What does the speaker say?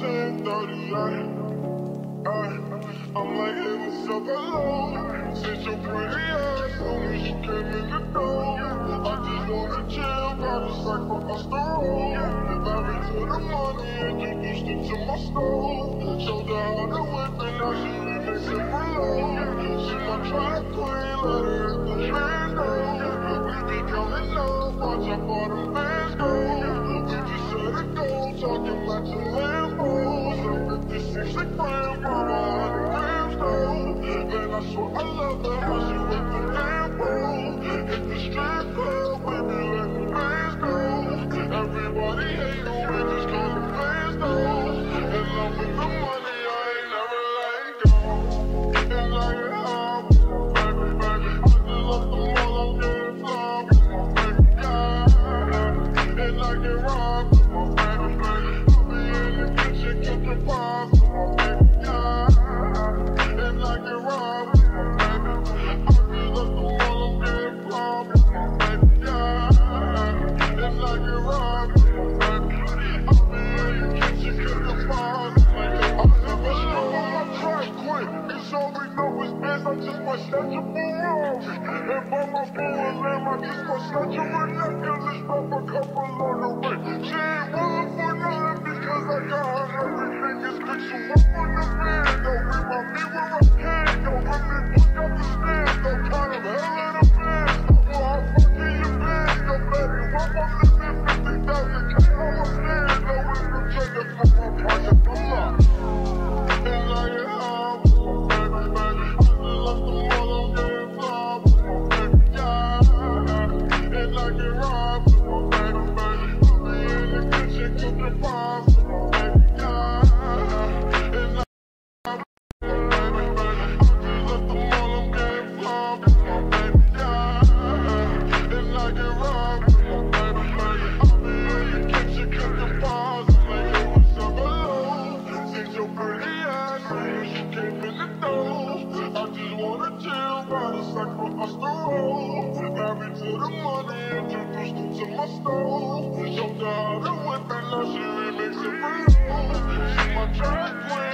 1039. I, I'm like in the sub alone. Since your pretty ass on me, she came in the. I just wanna chill, got a sack from my store. Married to the money, introduced her to my stove. Showed her how to whip and now she remixing for love. She my track queen, let her hit the window. We be counting up, watch how far them fans go. We just set a goal, talking about your Sick man, mama, the. Then I saw love. my stature belongs. If all my food name, my just my stature and necklace. Drop a couple on the ring. She ain't willing Your daughter with the luxury makes my queen.